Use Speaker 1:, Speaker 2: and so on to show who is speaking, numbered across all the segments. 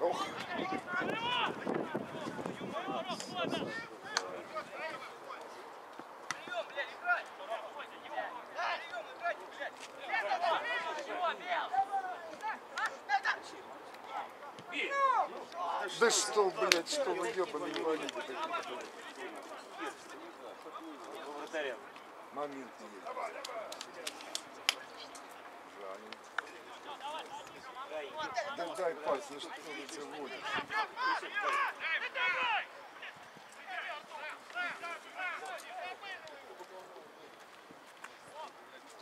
Speaker 1: Ох! Да что, блядь, что вы ебаные инвалиды такие? Момент есть. Жанин. Да дай пас, ну что ты заводишь?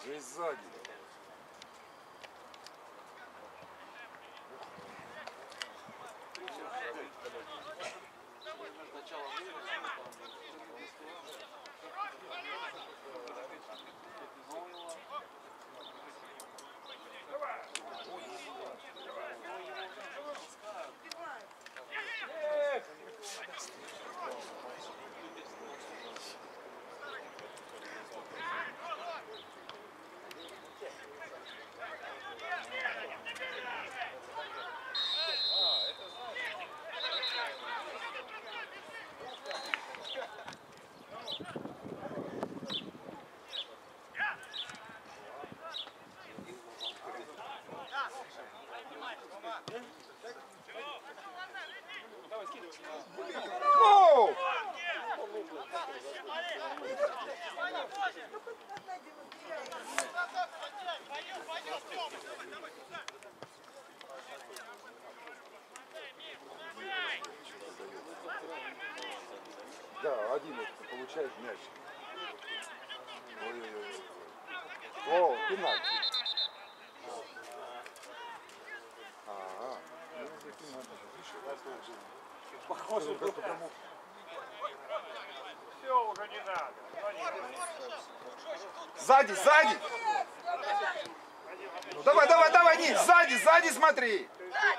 Speaker 1: Здесь сзади. Да, один это получает мяч. Ой-ой-ой. О, пенальти. Ага. Ну, за пенальти. Похоже, прямо
Speaker 2: Все, уже не надо.
Speaker 1: Сзади, сзади! Ну, давай, давай, давай, не, сзади, сзади смотри!
Speaker 2: Да?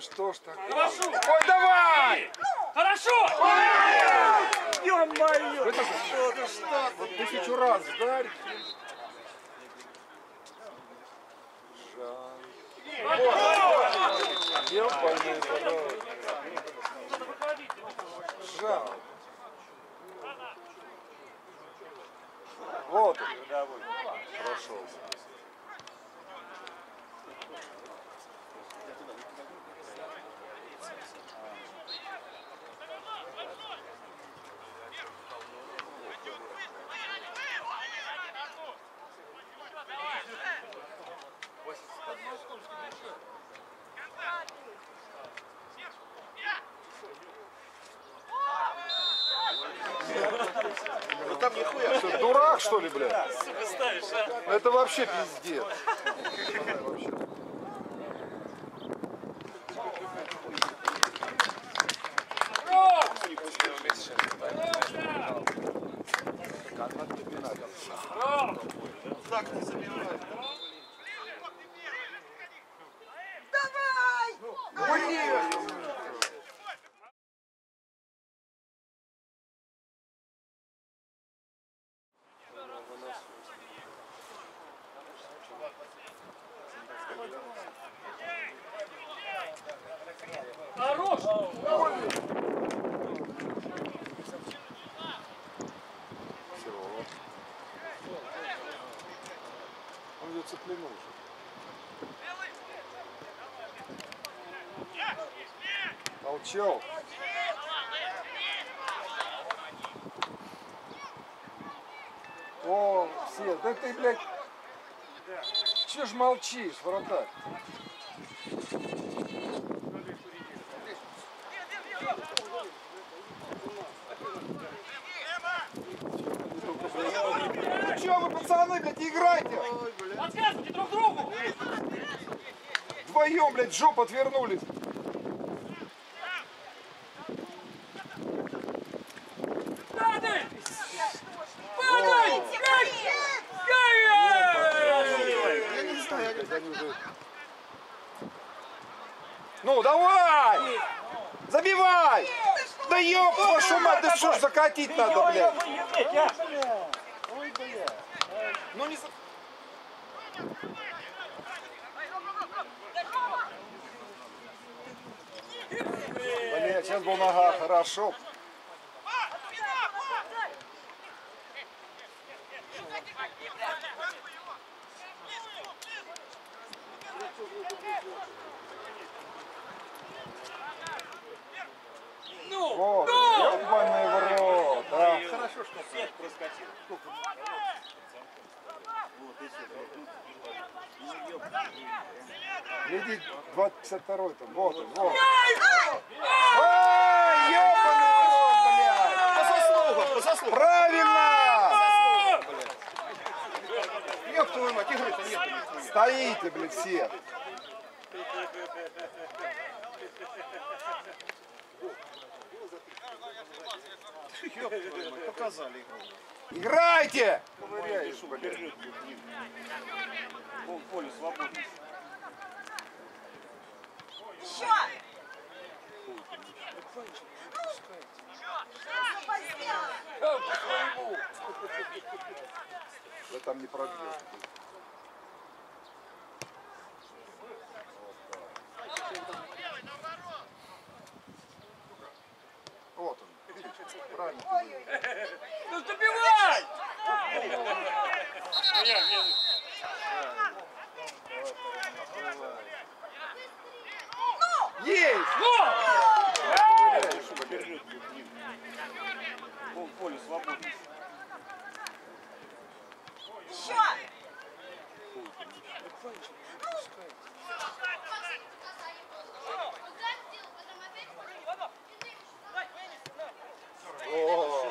Speaker 1: Что ж?
Speaker 3: Хорошо.
Speaker 1: Ой, давай!
Speaker 3: Хорошо!
Speaker 1: Ё-моё! Это что, что? Вот тысячу раз вдарь. Жаль. Жаль. Вот он. Прошел. Что, дурак, что ли, блядь? Это вообще пиздец. Вообще.
Speaker 3: Хорош!
Speaker 1: Он ее цеплянул уже. Молчал. О, все, да ты, блядь, че ж молчишь, вратарь? Ну че вы, пацаны, блядь, играйте?
Speaker 3: Подсказывайте друг другу!
Speaker 1: Вдвоем, блядь, жопу отвернулись. Ну, давай! Забивай! Да ёб вашу мать, да что ж закатить надо, блядь? Ну не за... Блядь, сейчас был нога, хорошо. Вот, ёбаный в рот, а.
Speaker 3: Хорошо, что свет проскочил. Вот, и
Speaker 1: Гляди, 22 там, вот он, вот. Ой, ёбаный в рот, блядь!
Speaker 3: По заслугам, по заслугам.
Speaker 1: Правильно!
Speaker 3: Ёб твою мать, игры-то нет.
Speaker 1: Стоите, блядь, все.
Speaker 3: Показали игру.
Speaker 1: Играйте!
Speaker 3: Пол поле свободно.
Speaker 1: Да там не пробьет. Вот он, видите, правильно.
Speaker 2: Ну забивай!
Speaker 1: Есть!
Speaker 3: Пол поле свободно.
Speaker 1: О,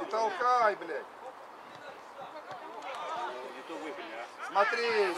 Speaker 1: не толкай, блядь.
Speaker 3: А.
Speaker 1: Смотри.